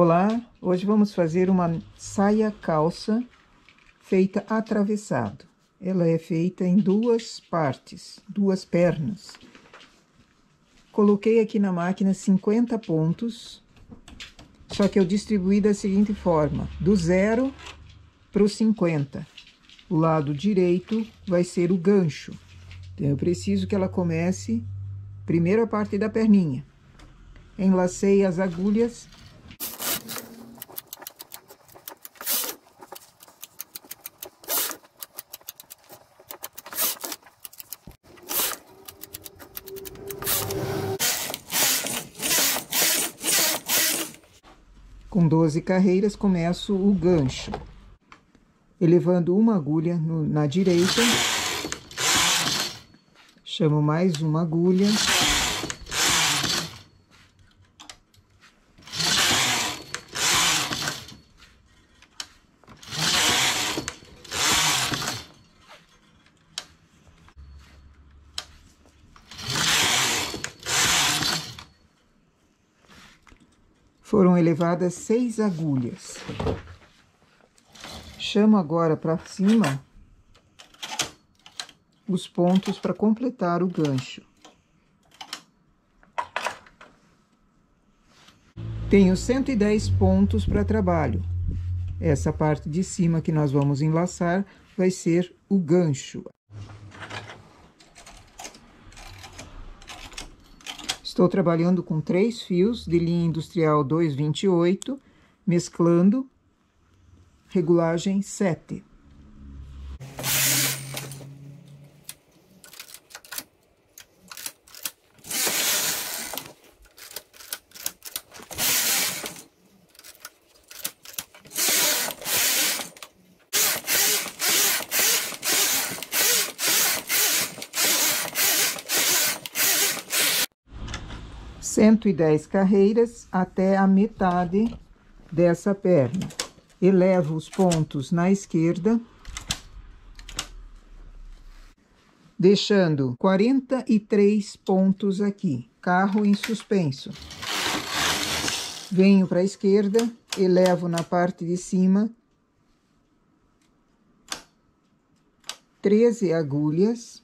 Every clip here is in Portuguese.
Olá, hoje vamos fazer uma saia calça feita atravessado. Ela é feita em duas partes, duas pernas. Coloquei aqui na máquina 50 pontos, só que eu distribuí da seguinte forma, do zero para o 50. O lado direito vai ser o gancho. Então, eu preciso que ela comece primeiro a parte da perninha. Enlacei as agulhas 12 carreiras, começo o gancho. Elevando uma agulha no, na direita, chamo mais uma agulha. Foram elevadas seis agulhas. Chamo agora para cima os pontos para completar o gancho. Tenho 110 pontos para trabalho. Essa parte de cima que nós vamos enlaçar vai ser o gancho. Estou trabalhando com três fios de linha industrial 228, mesclando, regulagem 7. Cento e dez carreiras até a metade dessa perna. Elevo os pontos na esquerda, deixando quarenta e três pontos aqui, carro em suspenso. Venho para a esquerda, elevo na parte de cima, treze agulhas.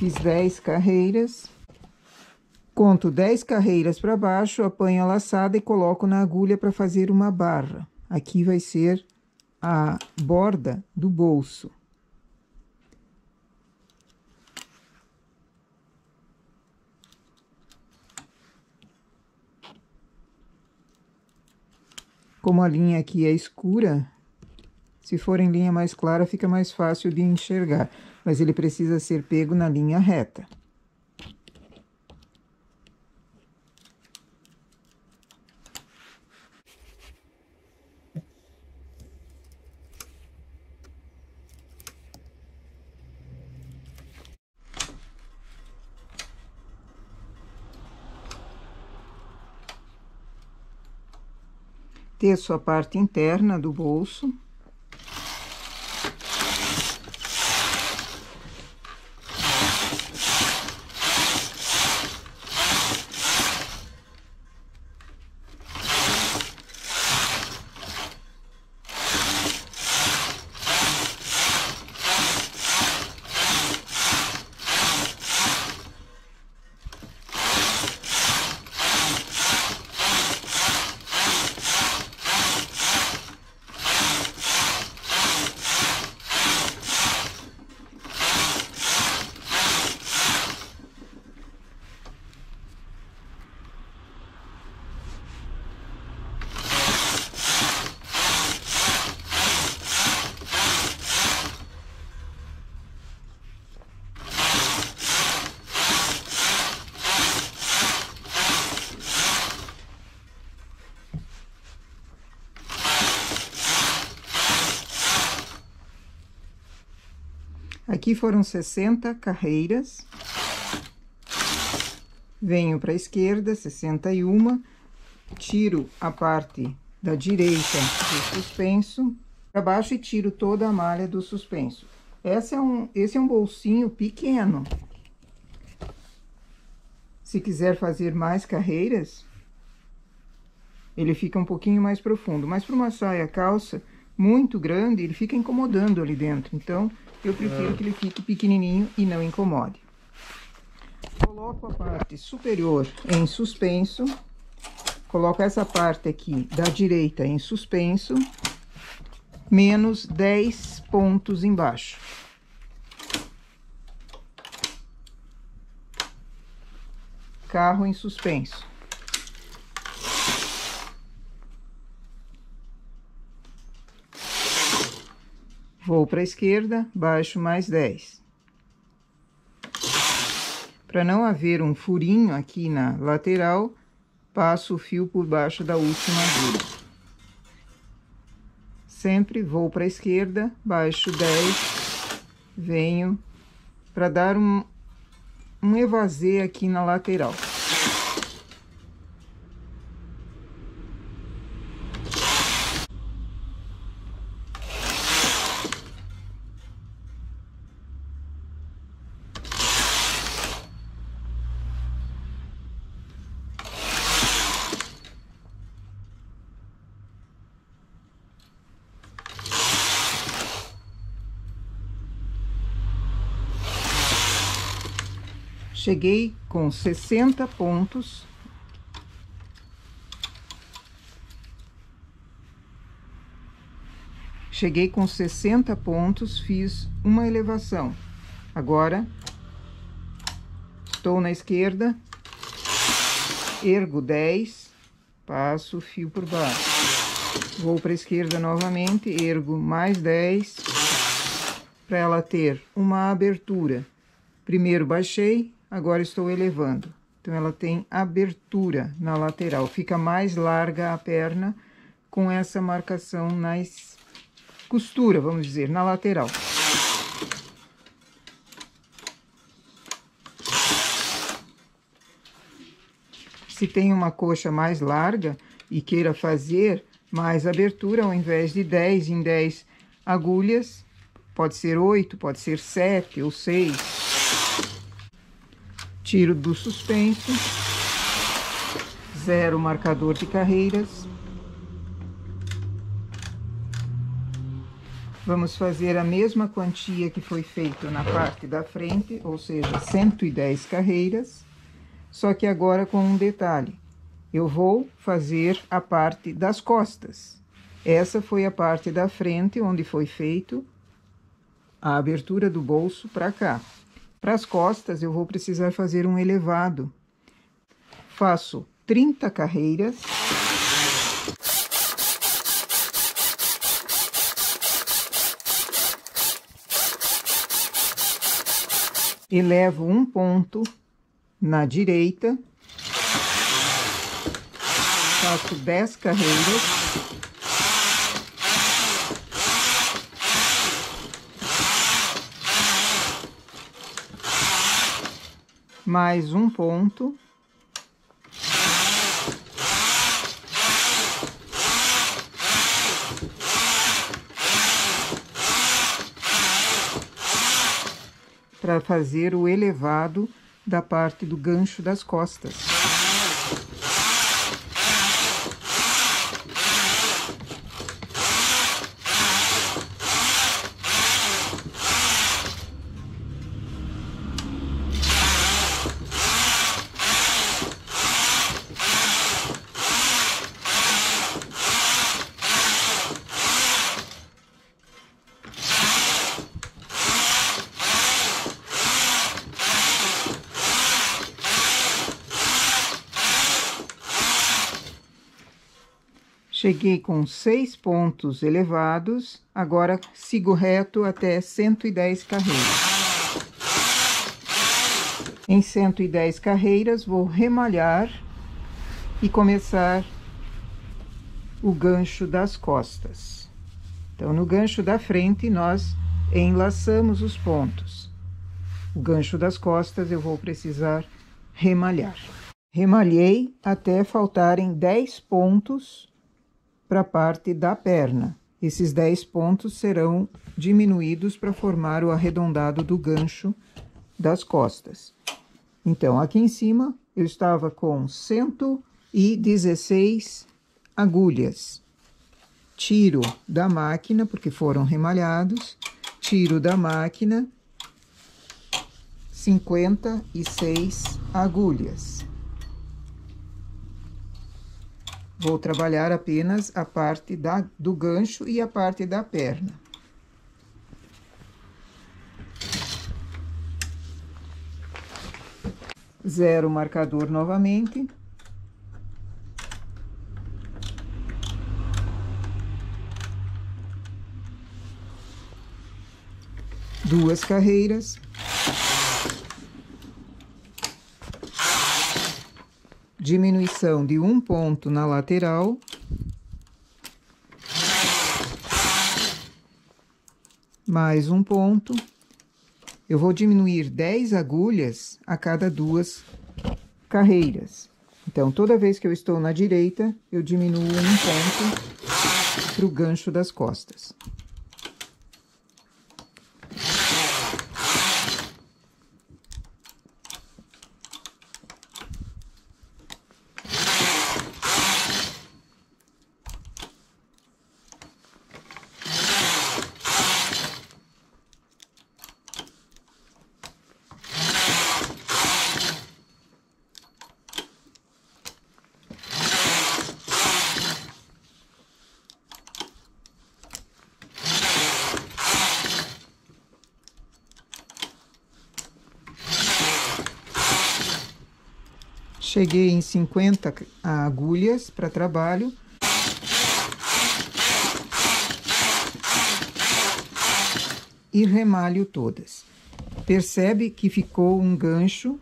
Fiz 10 carreiras. Conto 10 carreiras para baixo, apanho a laçada e coloco na agulha para fazer uma barra. Aqui vai ser a borda do bolso. Como a linha aqui é escura, se for em linha mais clara, fica mais fácil de enxergar mas ele precisa ser pego na linha reta. Teço a parte interna do bolso. Aqui foram 60 carreiras. Venho para a esquerda, 61. Tiro a parte da direita do suspenso para baixo e tiro toda a malha do suspenso. É um, esse é um bolsinho pequeno. Se quiser fazer mais carreiras, ele fica um pouquinho mais profundo. Mas para uma saia calça muito grande, ele fica incomodando ali dentro. Então, eu prefiro que ele fique pequenininho e não incomode. Coloco a parte superior em suspenso. Coloco essa parte aqui da direita em suspenso menos 10 pontos embaixo. Carro em suspenso. Vou para a esquerda, baixo mais 10. Para não haver um furinho aqui na lateral, passo o fio por baixo da última agulha sempre vou para a esquerda, baixo 10, venho para dar um, um evasê aqui na lateral. Cheguei com 60 pontos. Cheguei com 60 pontos, fiz uma elevação. Agora, estou na esquerda, ergo 10, passo o fio por baixo. Vou para a esquerda novamente, ergo mais 10, para ela ter uma abertura. Primeiro baixei, agora estou elevando. Então, ela tem abertura na lateral, fica mais larga a perna com essa marcação nas costura, vamos dizer, na lateral. Se tem uma coxa mais larga e queira fazer mais abertura, ao invés de 10 em 10 agulhas, pode ser 8, pode ser 7 ou 6 tiro do suspenso, zero marcador de carreiras. Vamos fazer a mesma quantia que foi feito na parte da frente, ou seja, 110 carreiras, só que agora com um detalhe. Eu vou fazer a parte das costas. Essa foi a parte da frente, onde foi feito a abertura do bolso para cá. Para as costas, eu vou precisar fazer um elevado. Faço 30 carreiras. Elevo um ponto na direita. Faço 10 carreiras. Mais um ponto. Para fazer o elevado da parte do gancho das costas. Cheguei com seis pontos elevados, agora sigo reto até 110 carreiras. Em 110 carreiras, vou remalhar e começar o gancho das costas. Então, no gancho da frente, nós enlaçamos os pontos. O gancho das costas eu vou precisar remalhar. Remalhei até faltarem 10 pontos para a parte da perna. esses 10 pontos serão diminuídos para formar o arredondado do gancho das costas. Então, aqui em cima, eu estava com 116 agulhas. Tiro da máquina, porque foram remalhados, tiro da máquina 56 agulhas. Vou trabalhar apenas a parte da, do gancho e a parte da perna. Zero o marcador novamente. Duas carreiras. Diminuição de um ponto na lateral. Mais um ponto. Eu vou diminuir 10 agulhas a cada duas carreiras. Então, toda vez que eu estou na direita, eu diminuo um ponto para o gancho das costas. Cheguei em 50 agulhas para trabalho. E remalho todas. Percebe que ficou um gancho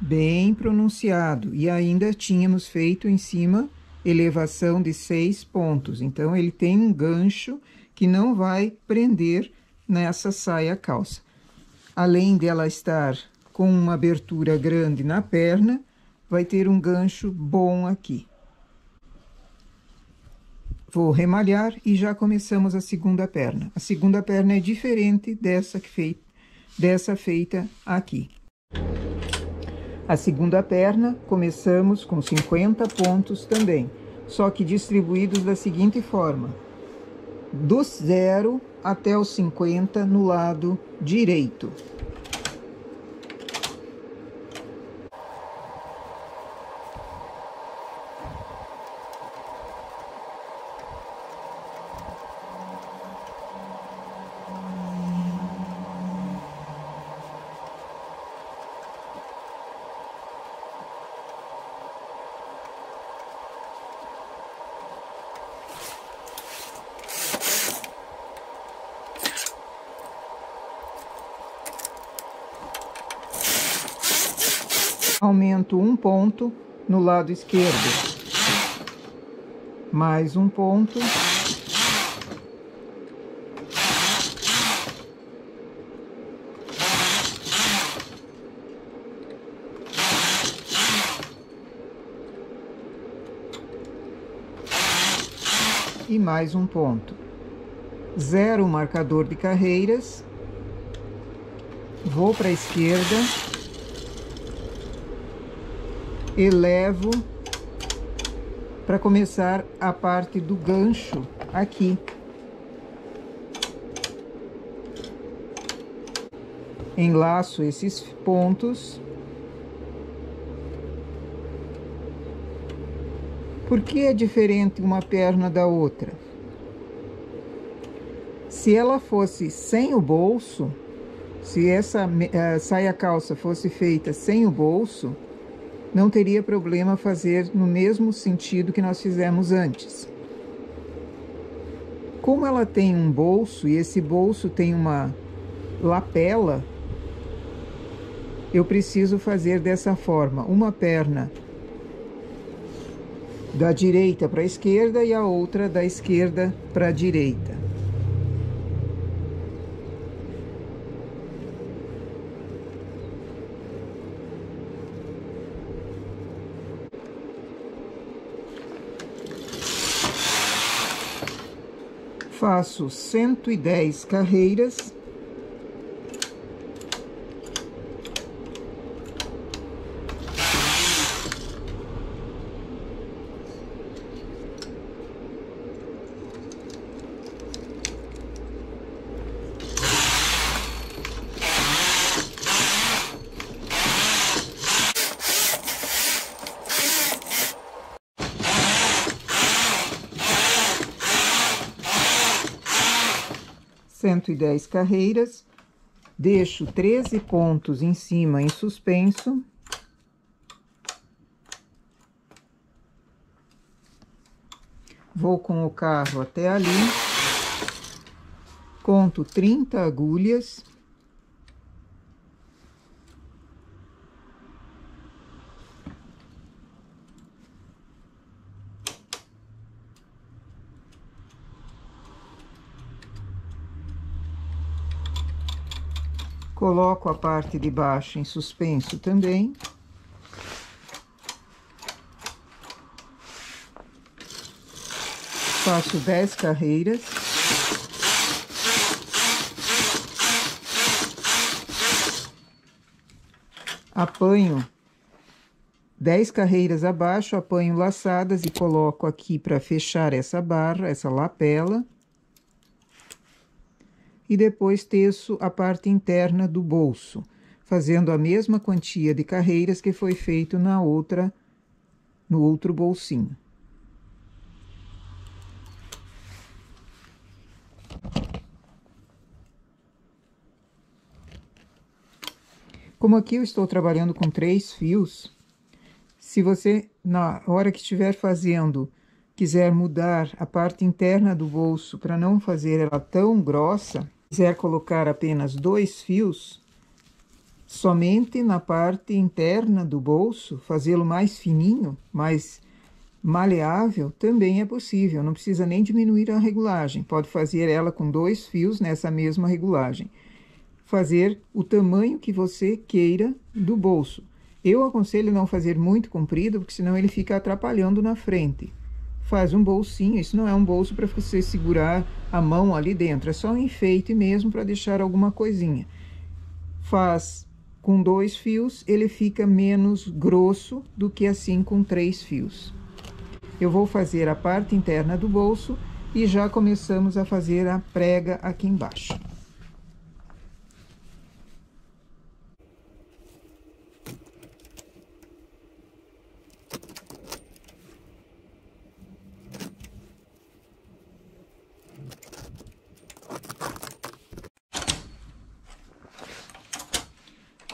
bem pronunciado. E ainda tínhamos feito em cima elevação de seis pontos. Então, ele tem um gancho que não vai prender nessa saia calça. Além dela estar com uma abertura grande na perna, vai ter um gancho bom aqui. Vou remalhar e já começamos a segunda perna. A segunda perna é diferente dessa, que fei dessa feita aqui. A segunda perna, começamos com 50 pontos também, só que distribuídos da seguinte forma. Do zero até os 50 no lado direito. aumento um ponto no lado esquerdo, mais um ponto. E mais um ponto. Zero marcador de carreiras. Vou para a esquerda elevo para começar a parte do gancho aqui. Enlaço esses pontos. Por que é diferente uma perna da outra? Se ela fosse sem o bolso, se essa uh, saia calça fosse feita sem o bolso, não teria problema fazer no mesmo sentido que nós fizemos antes. Como ela tem um bolso e esse bolso tem uma lapela, eu preciso fazer dessa forma, uma perna da direita para a esquerda e a outra da esquerda para a direita. Faço 110 carreiras. Cento e dez carreiras, deixo treze pontos em cima em suspenso. Vou com o carro até ali, conto trinta agulhas. Coloco a parte de baixo em suspenso também. Faço dez carreiras. Apanho dez carreiras abaixo, apanho laçadas e coloco aqui para fechar essa barra, essa lapela e depois teço a parte interna do bolso, fazendo a mesma quantia de carreiras que foi feito na outra, no outro bolsinho. Como aqui eu estou trabalhando com três fios, se você, na hora que estiver fazendo, quiser mudar a parte interna do bolso para não fazer ela tão grossa, quiser colocar apenas dois fios, somente na parte interna do bolso, fazê-lo mais fininho, mais maleável, também é possível. Não precisa nem diminuir a regulagem. Pode fazer ela com dois fios nessa mesma regulagem. Fazer o tamanho que você queira do bolso. Eu aconselho não fazer muito comprido, porque senão ele fica atrapalhando na frente faz um bolsinho. Isso não é um bolso para você segurar a mão ali dentro, é só um enfeite mesmo para deixar alguma coisinha. Faz com dois fios, ele fica menos grosso do que assim com três fios. Eu vou fazer a parte interna do bolso e já começamos a fazer a prega aqui embaixo.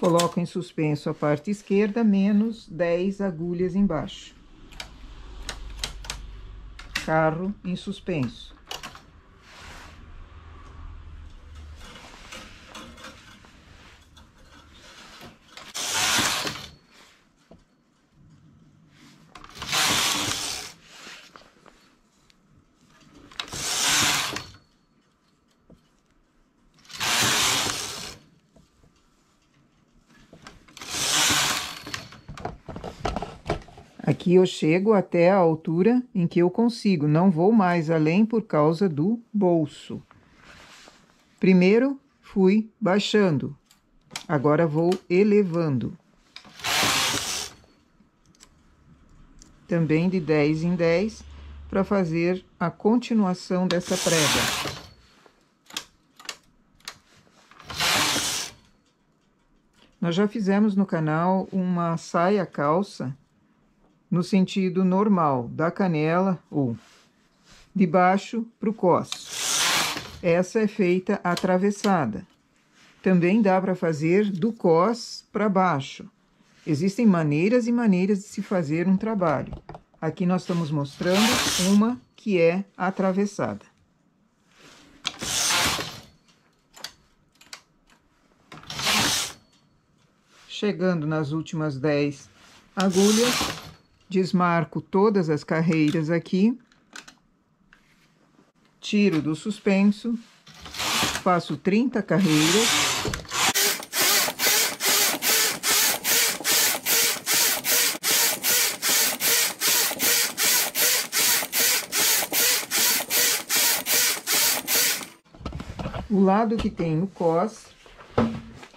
Coloco em suspenso a parte esquerda, menos 10 agulhas embaixo. Carro em suspenso. Aqui eu chego até a altura em que eu consigo, não vou mais além por causa do bolso. Primeiro fui baixando, agora vou elevando. Também de 10 em 10 para fazer a continuação dessa prega. Nós já fizemos no canal uma saia calça no sentido normal da canela ou de baixo para o cos. Essa é feita atravessada. Também dá para fazer do cos para baixo. Existem maneiras e maneiras de se fazer um trabalho. Aqui nós estamos mostrando uma que é atravessada. Chegando nas últimas 10 agulhas, desmarco todas as carreiras aqui, tiro do suspenso, faço 30 carreiras. O lado que tem o cos,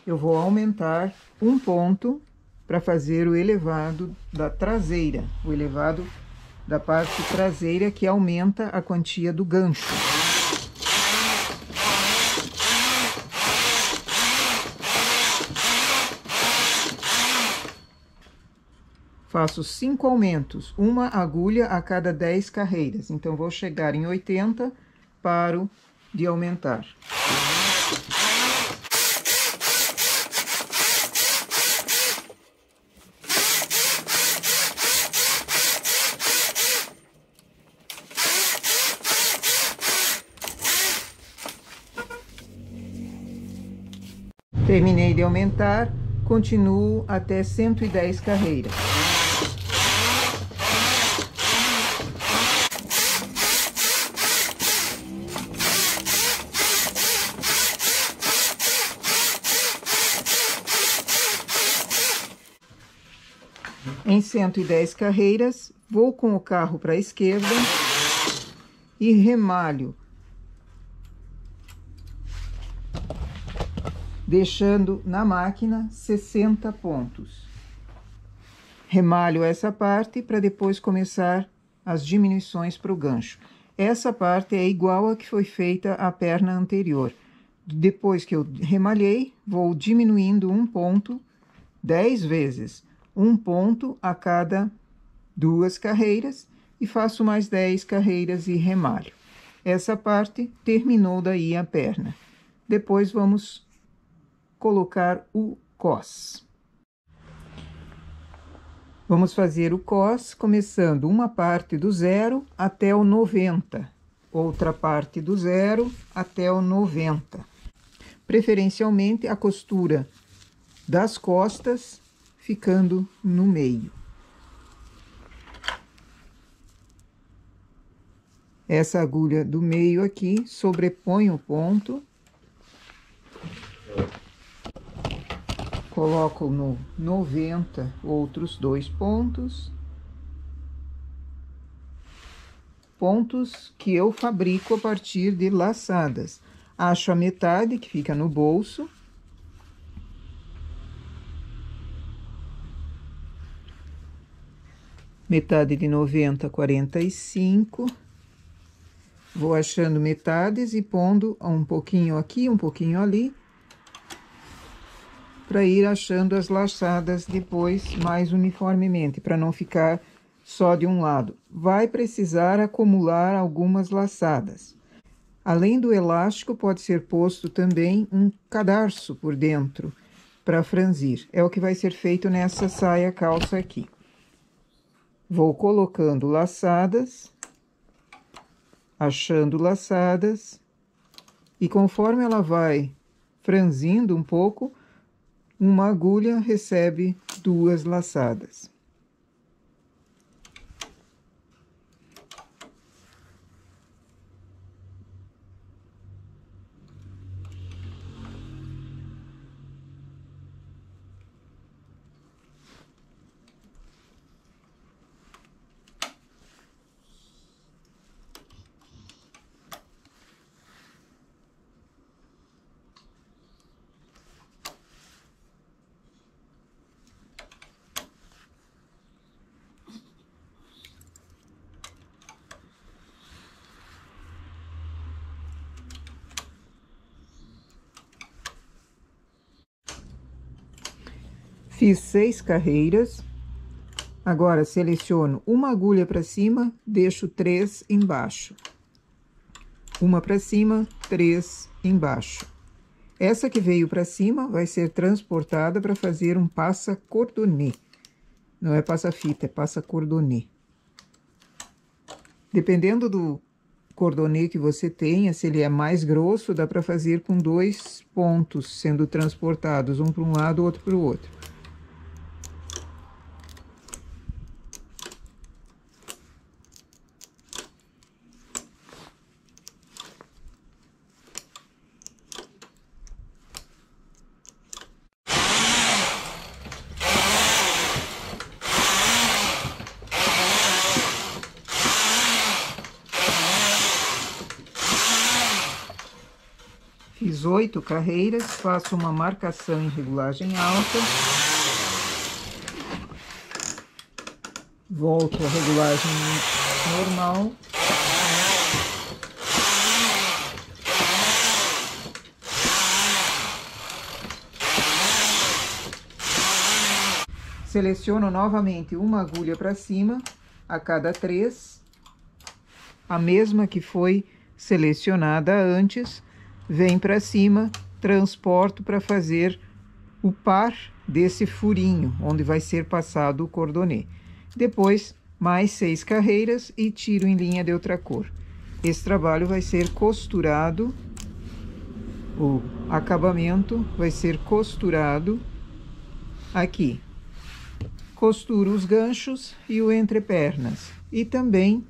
eu vou aumentar um ponto para fazer o elevado da traseira, o elevado da parte traseira que aumenta a quantia do gancho. Faço cinco aumentos, uma agulha a cada 10 carreiras. Então, vou chegar em 80, paro de aumentar. Terminei de aumentar, continuo até 110 carreiras. Em 110 carreiras, vou com o carro para a esquerda e remalho deixando na máquina 60 pontos. Remalho essa parte para depois começar as diminuições para o gancho. Essa parte é igual a que foi feita a perna anterior. Depois que eu remalhei, vou diminuindo um ponto 10 vezes, um ponto a cada duas carreiras e faço mais 10 carreiras e remalho. Essa parte terminou daí a perna. Depois vamos colocar o cos. Vamos fazer o cos começando uma parte do zero até o 90, outra parte do zero até o 90. Preferencialmente a costura das costas ficando no meio. Essa agulha do meio aqui sobrepõe o ponto coloco no 90 outros dois pontos. Pontos que eu fabrico a partir de laçadas. Acho a metade que fica no bolso. Metade de 90, 45. Vou achando metades e pondo um pouquinho aqui, um pouquinho ali para ir achando as laçadas depois mais uniformemente, para não ficar só de um lado. Vai precisar acumular algumas laçadas. Além do elástico, pode ser posto também um cadarço por dentro para franzir. É o que vai ser feito nessa saia calça aqui. Vou colocando laçadas, achando laçadas, e conforme ela vai franzindo um pouco, uma agulha recebe duas laçadas. Fiz seis carreiras. Agora, seleciono uma agulha para cima, deixo três embaixo. Uma para cima, três embaixo. Essa que veio para cima vai ser transportada para fazer um passa cordonê. Não é passa fita, é passa cordonê. Dependendo do cordonê que você tenha, se ele é mais grosso, dá para fazer com dois pontos sendo transportados, um para um lado, outro para o outro. 18 carreiras, faço uma marcação em regulagem alta. Volto a regulagem normal. Seleciono novamente uma agulha para cima a cada três, a mesma que foi selecionada antes, vem para cima, transporto para fazer o par desse furinho, onde vai ser passado o cordonê. Depois, mais seis carreiras e tiro em linha de outra cor. Esse trabalho vai ser costurado, o acabamento vai ser costurado aqui costuro os ganchos e o entrepernas. E também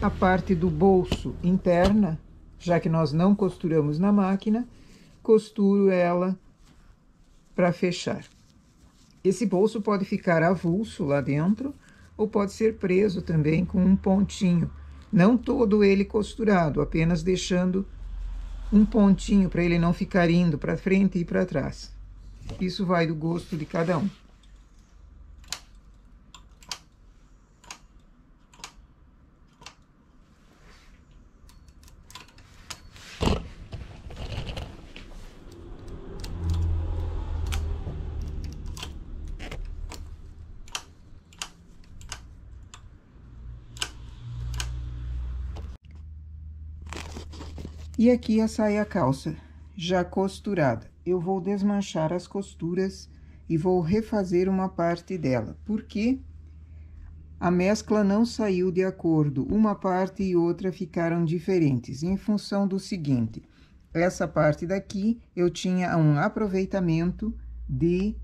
a parte do bolso interna, já que nós não costuramos na máquina, costuro ela para fechar. Esse bolso pode ficar avulso lá dentro ou pode ser preso também com um pontinho. Não todo ele costurado, apenas deixando um pontinho para ele não ficar indo para frente e para trás. Isso vai do gosto de cada um. E aqui a saia calça, já costurada. Eu vou desmanchar as costuras e vou refazer uma parte dela, porque a mescla não saiu de acordo, uma parte e outra ficaram diferentes, em função do seguinte, essa parte daqui eu tinha um aproveitamento de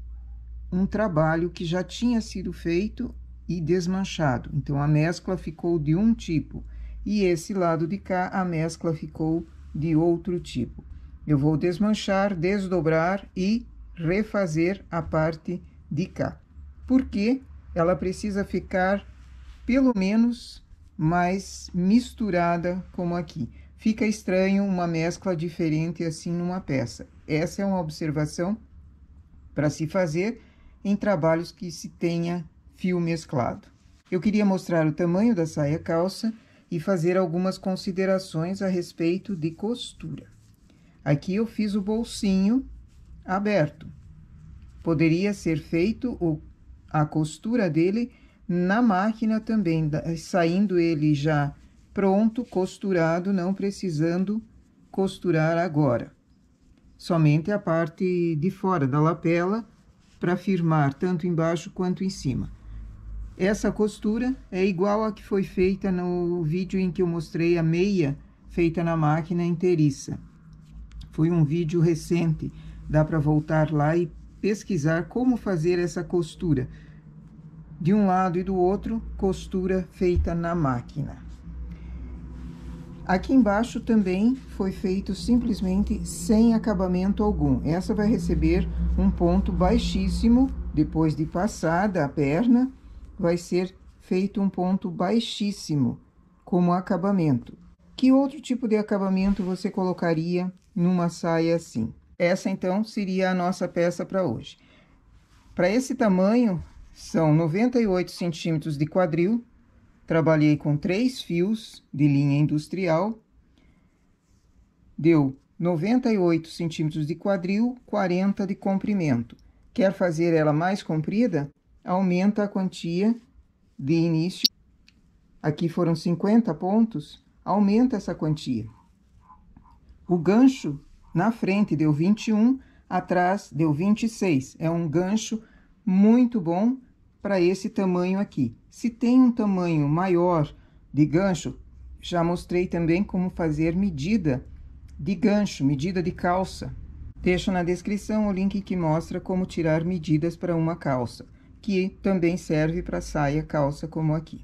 um trabalho que já tinha sido feito e desmanchado, então a mescla ficou de um tipo, e esse lado de cá a mescla ficou de outro tipo. Eu vou desmanchar, desdobrar e refazer a parte de cá. Porque ela precisa ficar pelo menos mais misturada como aqui. Fica estranho uma mescla diferente assim numa peça. Essa é uma observação para se fazer em trabalhos que se tenha fio mesclado. Eu queria mostrar o tamanho da saia calça e fazer algumas considerações a respeito de costura. Aqui eu fiz o bolsinho aberto. Poderia ser feito o, a costura dele na máquina também, saindo ele já pronto, costurado, não precisando costurar agora. Somente a parte de fora da lapela para firmar tanto embaixo quanto em cima. Essa costura é igual a que foi feita no vídeo em que eu mostrei a meia feita na máquina inteiriça. Foi um vídeo recente, dá para voltar lá e pesquisar como fazer essa costura. De um lado e do outro, costura feita na máquina. Aqui embaixo também foi feito simplesmente sem acabamento algum. Essa vai receber um ponto baixíssimo depois de passada a perna vai ser feito um ponto baixíssimo como acabamento. Que outro tipo de acabamento você colocaria numa saia assim? Essa, então, seria a nossa peça para hoje. Para esse tamanho, são 98 centímetros de quadril. Trabalhei com três fios de linha industrial. Deu 98 centímetros de quadril, 40 de comprimento. Quer fazer ela mais comprida? Aumenta a quantia de início. Aqui foram 50 pontos, aumenta essa quantia. O gancho na frente deu 21, atrás deu 26. É um gancho muito bom para esse tamanho aqui. Se tem um tamanho maior de gancho, já mostrei também como fazer medida de gancho, medida de calça. Deixo na descrição o link que mostra como tirar medidas para uma calça que também serve para saia, calça, como aqui.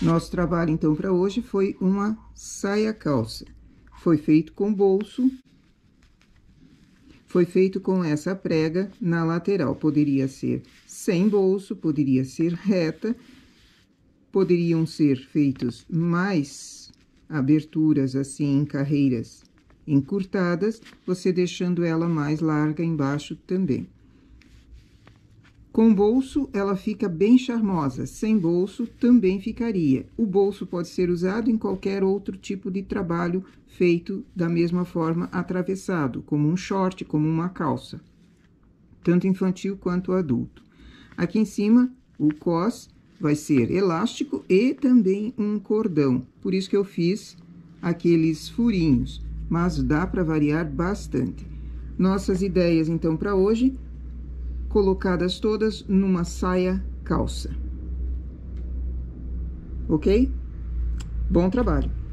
Nosso trabalho, então, para hoje foi uma saia calça. Foi feito com bolso, foi feito com essa prega na lateral. Poderia ser sem bolso, poderia ser reta, poderiam ser feitos mais aberturas assim em carreiras encurtadas, você deixando ela mais larga embaixo também. Com bolso, ela fica bem charmosa. Sem bolso, também ficaria. O bolso pode ser usado em qualquer outro tipo de trabalho feito da mesma forma atravessado, como um short, como uma calça, tanto infantil quanto adulto. Aqui em cima, o cos vai ser elástico e também um cordão. Por isso que eu fiz aqueles furinhos, mas dá para variar bastante. Nossas ideias, então, para hoje colocadas todas numa saia calça. Ok? Bom trabalho!